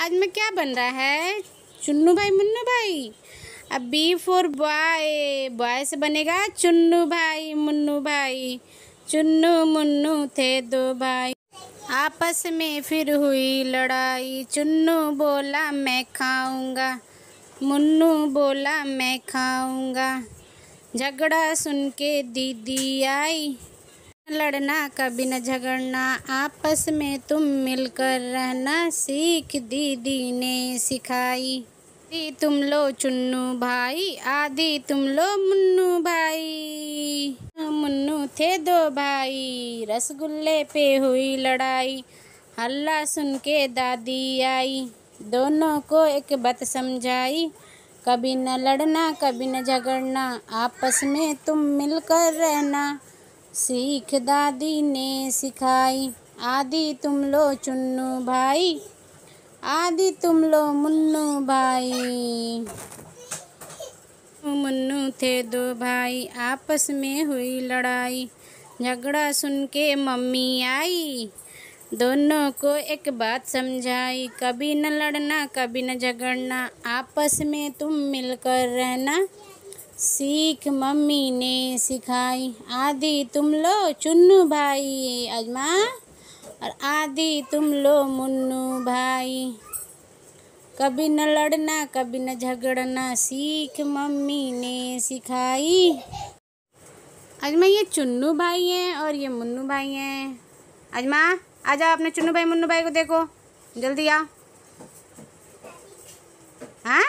आज में क्या बन रहा है? चुन्नू भाई, मुन्नू भाई। अब बी फोर बॉय बॉय से बनेगा चुन्नू भाई, मुन्नू भाई। चुन्नू, मुन्नू थे दो भाई। आपस में फिर हुई लड़ाई। चुन्नू बोला, मैं खाऊँगा। मुन्नू बोला, मैं खाऊँगा। झगड़ा सुन के दीदी आई। लड़ना, कभी न झगड़ना, आपस में तुम मिलकर रहना, सीख दीदी ने सिखाई। दी तुम लो चुन्नू भाई आदि तुम लो मुन्नू भाई। मुन्नू थे दो भाई, रसगुल्ले पे हुई लड़ाई, हल्ला सुन के दादी आई। दोनों को एक बात समझाई, कभी न लड़ना, कभी न झगड़ना, आपस में तुम मिलकर रहना। सीख दादी ने सिखाई। आदि तुम लो चुन्नू भाई। आदि तुम लो मुन्नू भाई। मुन्नू थे दो भाई, आपस में हुई लड़ाई। झगड़ा सुन के मम्मी आई। दोनों को एक बात समझाई, कभी न लड़ना, कभी न झगड़ना। आपस में तुम मिलकर रहना। सीख मम्मी ने सिखाई। आदि तुम लो चुन्नू भाई अजमा और आदि तुम लो मुन्नू भाई। कभी न लड़ना, कभी न झगड़ना, सीख मम्मी ने सिखाई। अजमा, ये चुन्नू भाई हैं और ये मुन्नू भाई हैं। अजमा, आ जाओ अपने चुन्नू भाई, मुन्नू भाई को देखो। जल्दी आओ। हाँ?